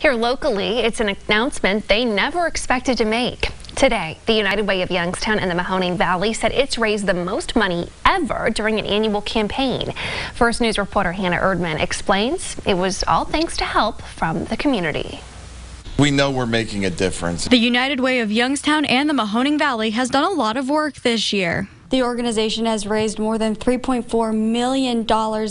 Here locally, it's an announcement they never expected to make. Today, the United Way of Youngstown and the Mahoning Valley said it's raised the most money ever during an annual campaign. First News reporter Hannah Erdman explains it was all thanks to help from the community. We know we're making a difference. The United Way of Youngstown and the Mahoning Valley has done a lot of work this year. The organization has raised more than $3.4 million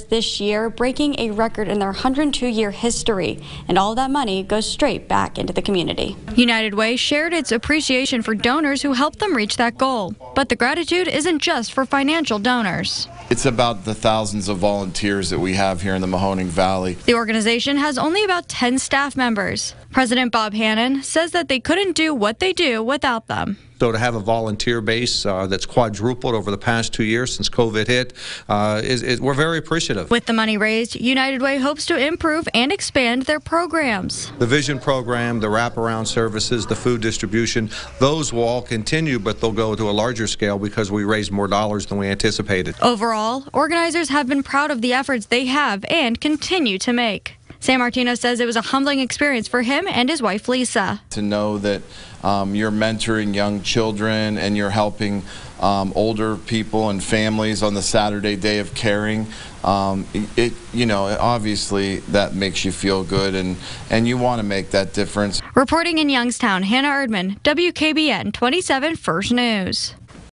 this year, breaking a record in their 102 year history. And all that money goes straight back into the community. United Way shared its appreciation for donors who helped them reach that goal. But the gratitude isn't just for financial donors. It's about the thousands of volunteers that we have here in the Mahoning Valley. The organization has only about 10 staff members. President Bob Hannon says that they couldn't do what they do without them. So to have a volunteer base uh, that's quadrupled over the past two years since COVID hit, uh, is, is, we're very appreciative. With the money raised, United Way hopes to improve and expand their programs. The Vision program, the wraparound services, the food distribution, those will all continue, but they'll go to a larger scale because we raised more dollars than we anticipated. Overall, organizers have been proud of the efforts they have and continue to make. Sammartino says it was a humbling experience for him and his wife Lisa. To know that um, you're mentoring young children and you're helping um, older people and families on the Saturday day of caring, um, it you know obviously that makes you feel good and and you want to make that difference. Reporting in Youngstown, Hannah Erdman, WKBN 27 First News.